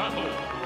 battle.